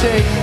take